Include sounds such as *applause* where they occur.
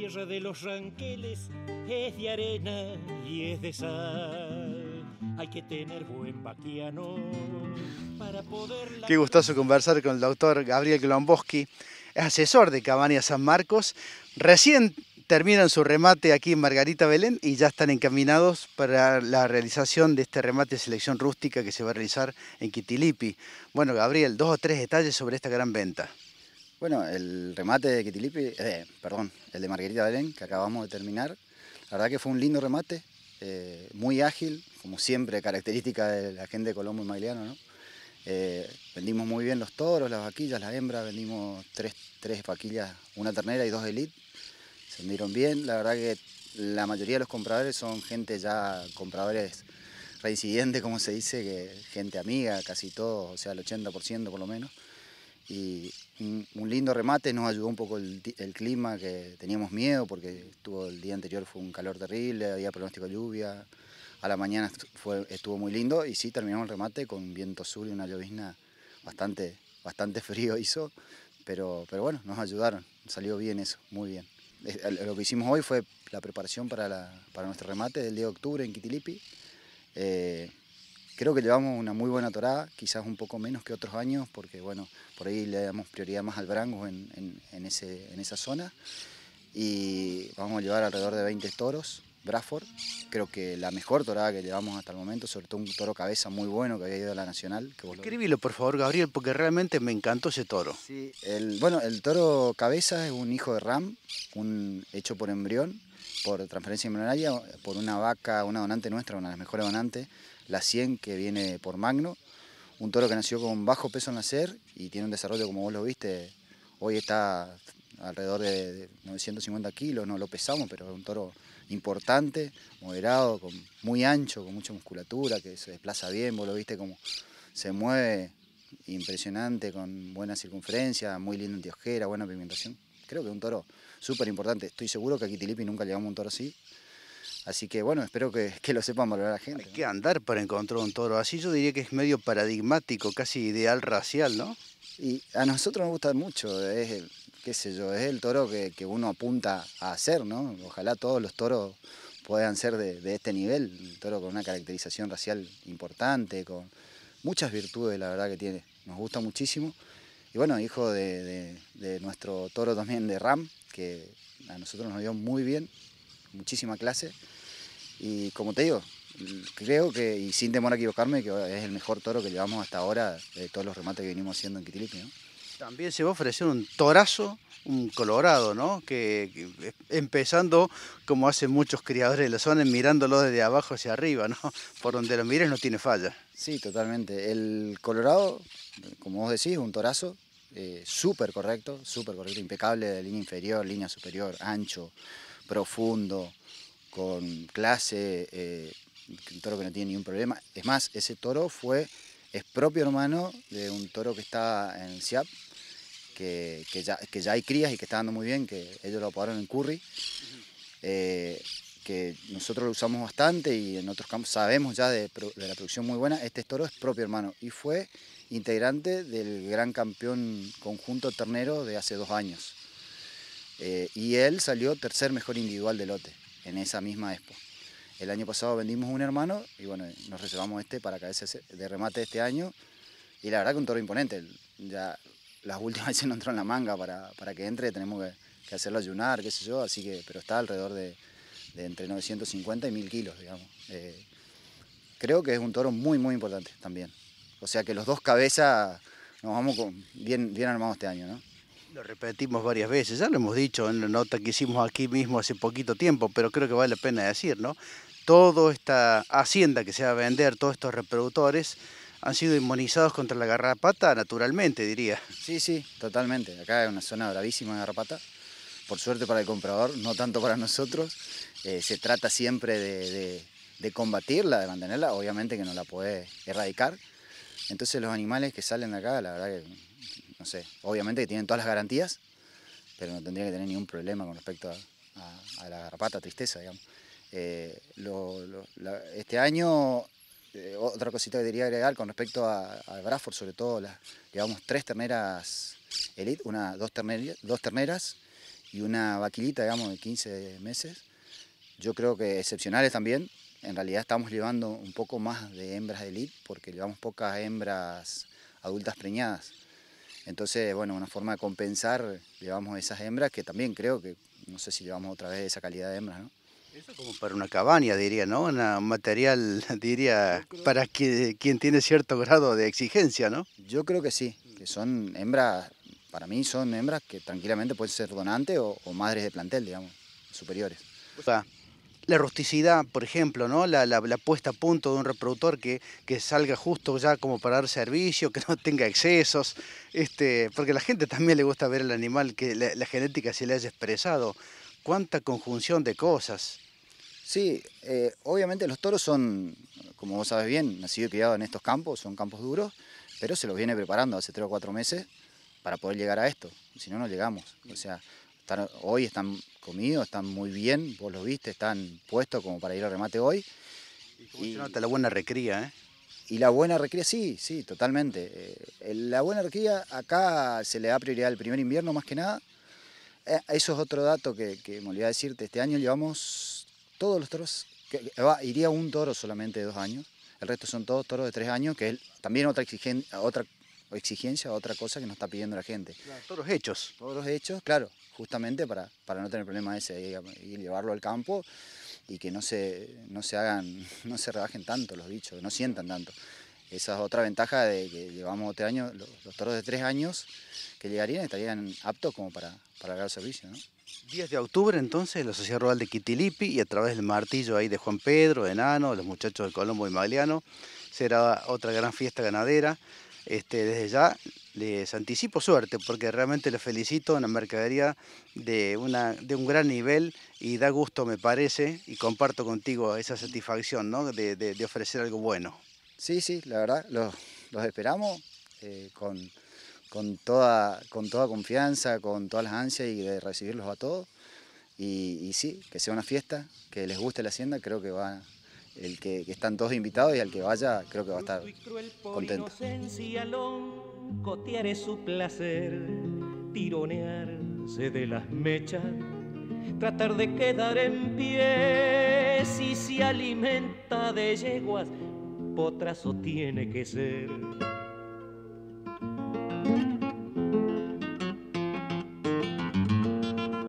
tierra de los ranqueles es de arena y es de sal. Hay que tener buen vaquiano para poder... Qué gustoso conversar con el doctor Gabriel Glomboski, es asesor de Cabaña San Marcos. Recién terminan su remate aquí en Margarita Belén y ya están encaminados para la realización de este remate de selección rústica que se va a realizar en Quitilipi. Bueno, Gabriel, dos o tres detalles sobre esta gran venta. Bueno, el remate de Quitilipi, eh, perdón, el de Margarita Belén, que acabamos de terminar, la verdad que fue un lindo remate, eh, muy ágil, como siempre, característica de la gente de Colombo y Magliano, ¿no? Eh, vendimos muy bien los toros, las vaquillas, las hembras, vendimos tres, tres vaquillas, una ternera y dos elite. Se vendieron bien, la verdad que la mayoría de los compradores son gente ya, compradores reincidentes, como se dice, que gente amiga, casi todos, o sea, el 80% por lo menos. Y un, lindo remate, nos ayudó un poco el, clima, que teníamos miedo porque estuvo el día anterior fue un calor terrible, había pronóstico de lluvia, a la mañana fue, estuvo muy lindo y sí, terminamos el remate con viento sur y una llovizna bastante, bastante *laughs* frío hizo, pero, pero bueno, nos ayudaron, salió bien eso, muy bien. Lo que hicimos hoy fue la preparación para, la, para nuestro remate del día de octubre en Quitilipi. Eh, creo que llevamos una muy buena torada, quizás un poco menos que otros años, porque bueno, por ahí le damos prioridad más al brango en, en, en, ese, en esa zona. Y vamos a llevar alrededor de 20 toros, Bradford. Creo que la mejor torada que llevamos hasta el momento, sobre todo un toro cabeza muy bueno que había ido a la Nacional. Escribilo por favor, Gabriel, porque realmente me encantó ese toro. Sí, el, bueno, el toro cabeza es un hijo de Ram, un hecho por embrión, por transferencia embrionaria, por una vaca, una donante nuestra, una de las mejores donantes, la 100 que viene por Magno. Un toro que nació con bajo peso en nacer y tiene un desarrollo, como vos lo viste, hoy está alrededor de 950 kilos, no lo pesamos, pero es un toro importante, moderado, con, muy ancho, con mucha musculatura, que se desplaza bien, vos lo viste como se mueve, impresionante, con buena circunferencia, muy lindo en tiojera, buena pigmentación. Creo que es un toro súper importante. Estoy seguro que aquí Tilipi nunca llevamos un toro así. Así que bueno, espero que, *laughs* que, lo sepan valorar la gente. Hay que andar para encontrar un toro así, yo diría que es medio paradigmático, casi ideal racial, ¿no? Y a nosotros nos gusta mucho, es qué sé yo, es el toro que, que, uno apunta a hacer, ¿no? Ojalá todos los toros puedan ser de, de, este nivel, un toro con una caracterización racial importante, con muchas virtudes, la verdad que tiene, nos gusta muchísimo. Y bueno, hijo de, de, de nuestro toro también de Ram, que a nosotros nos dio muy bien, muchísima clase. Y como te digo, creo que, y sin temor a equivocarme, que es el mejor toro que llevamos hasta ahora de todos los remates que venimos haciendo en Quitilipi, ¿no? También se va a ofrecer un torazo, un colorado, ¿no? Que, que, empezando como hacen muchos criadores de la zona, mirándolo desde abajo hacia arriba, ¿no? *laughs* Por donde lo mires no tiene falla. Sí, totalmente. El colorado, como vos decís, un torazo, eh, súper correcto, súper correcto, impecable de línea inferior, línea superior, ancho, profundo, con clase, eh, un toro que no tiene ningún problema. Es más, ese toro fue, es propio hermano de un toro que está en el CIAP, que, que, ya, que ya hay crías y que está dando muy bien, que ellos lo apodaron en Curry, eh, que nosotros lo usamos bastante y en otros campos sabemos ya de, de, la producción muy buena. Este toro es propio hermano y fue integrante del gran campeón conjunto ternero de hace dos años. Eh, y él salió tercer mejor individual de lote en esa misma expo. El año pasado vendimos un hermano y bueno, nos reservamos este para cabeza de remate este año. Y la verdad que un toro imponente. Ya las últimas *laughs* veces no entró en la manga para, para que entre, tenemos que, hacerlo ayunar, qué sé yo, así que, pero está alrededor de, entre 950 y 1000 kilos, digamos. Eh, creo que es un toro muy, muy importante también. O sea que los dos cabezas nos vamos bien, bien armados este año, ¿no? Lo repetimos varias veces, ya lo hemos dicho en la nota que hicimos aquí mismo hace poquito tiempo, pero creo que vale la pena decir, ¿no? Toda esta hacienda que se va a vender, todos estos reproductores, han sido inmunizados contra la garrapata naturalmente, diría. Sí, sí, totalmente. Acá es una zona bravísima de garrapata. Por suerte para el comprador, no tanto para nosotros. Eh, se trata siempre de, de, de, combatirla, de mantenerla. Obviamente que no la puede erradicar. Entonces los animales que salen de acá, la verdad que, no sé, obviamente que tienen todas las garantías, pero no tendría que tener ningún problema con respecto a, la garrapata, tristeza, digamos. Eh, este año eh, otra cosita que quería agregar con respecto a, a Bradford, sobre todo, llevamos tres terneras elite, una, dos, terneras, dos terneras y una vaquilita, digamos, de 15 meses. Yo creo que excepcionales también. En realidad estamos llevando un poco más de hembras de elite porque llevamos pocas hembras adultas preñadas. Entonces, bueno, una forma de compensar, llevamos esas hembras que también creo que, no sé si llevamos otra vez esa calidad de hembras, ¿no? Eso como para una cabaña, diría, ¿no? Un material, *laughs* diría, para que, quien tiene cierto grado de exigencia, ¿no? Yo creo que sí, que son hembras, para mí son hembras que tranquilamente pueden ser donantes o, madres de plantel, digamos, superiores. O sea, la rusticidad, por ejemplo, ¿no? La, la, puesta a punto de un reproductor que, que, salga justo ya como para dar servicio, que no tenga excesos, este, porque a la gente también le gusta ver el animal, que la, genética se le haya expresado cuánta conjunción de cosas. Sí, eh, obviamente los toros son, como vos sabes bien, nacido y criado en estos campos, son campos duros, pero se los viene preparando hace tres o cuatro meses para poder llegar a esto, si no, no llegamos. O sea, hoy están comidos, están muy bien, vos los viste, están puestos como para ir al remate hoy. Y, la buena recría, ¿eh? Y la buena recría, sí, sí, totalmente. Eh, la buena recría acá se le da prioridad al primer invierno más que nada, eh, eso es otro dato que, me olvidé decirte. Este año llevamos todos los toros, que, iría un toro solamente de dos años, el resto son todos toros de tres años, que es también otra, exigencia, otra exigencia, otra cosa que nos está pidiendo la gente. toros hechos. Toros hechos, claro, justamente para, para no tener problema ese y llevarlo al campo y que no se, no se hagan, *laughs* no se rebajen tanto los bichos, que no sientan tanto. Esa es otra ventaja de que llevamos tres años, los, toros de tres años que llegarían estarían aptos como para, para dar servicio. ¿no? 10 de octubre entonces, la Sociedad Rural de Quitilipi y a través del martillo ahí de Juan Pedro, de Enano, los muchachos de Colombo y Magliano, será otra gran fiesta ganadera. Este, desde ya les anticipo suerte porque realmente les felicito, una mercadería de, de un gran nivel y da gusto me parece y comparto contigo esa satisfacción de, ofrecer algo bueno. Sí, sí, la verdad, los, esperamos eh, con, toda, con toda confianza, con todas las ansias y de recibirlos a todos. Y, sí, que sea una fiesta, que les guste la hacienda, creo que va, el que, están todos invitados y al que vaya creo que va a estar contento. su placer, tironearse de las mechas, tratar de quedar en pie si se alimenta de yeguas potrazo tiene que ser